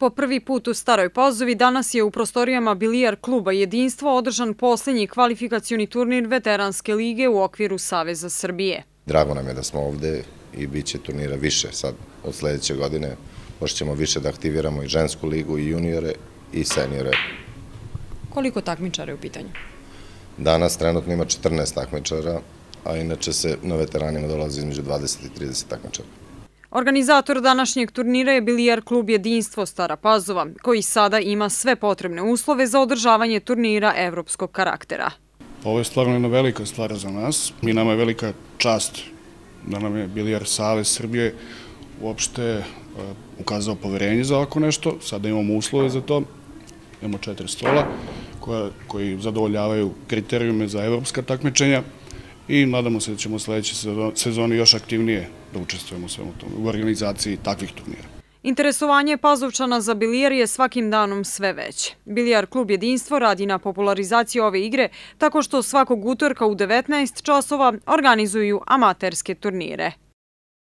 Po prvi put u Staroj Pazovi danas je u prostorijama Bilijar kluba Jedinstvo održan posljednji kvalifikacioni turnir Veteranske lige u okviru Saveza Srbije. Drago nam je da smo ovde i bit će turnira više sad od sljedeće godine. Možda ćemo više da aktiviramo i žensku ligu i juniore i seniore. Koliko takmičara je u pitanju? Danas trenutno ima 14 takmičara, a inače se na veteranima dolazi između 20 i 30 takmičara. Organizator današnjeg turnira je Bilijar klub Jedinstvo Stara Pazova, koji sada ima sve potrebne uslove za održavanje turnira evropskog karaktera. Ovo je stvarno jedna velika stvar za nas. Mi nama je velika čast da nam je Bilijar Save Srbije uopšte e, ukazao poverenje za ovako nešto. Sada imamo uslove za to. Imamo četiri stola koji zadovoljavaju kriterijume za evropska takmičenja i nadamo se da ćemo sljedeće sezoni još aktivnije da učestvujemo u organizaciji takvih turnira. Interesovanje Pazovčana za bilijar je svakim danom sve veće. Bilijar klub Jedinstvo radi na popularizaciji ove igre tako što svakog utorka u 19 časova organizuju amaterske turnire.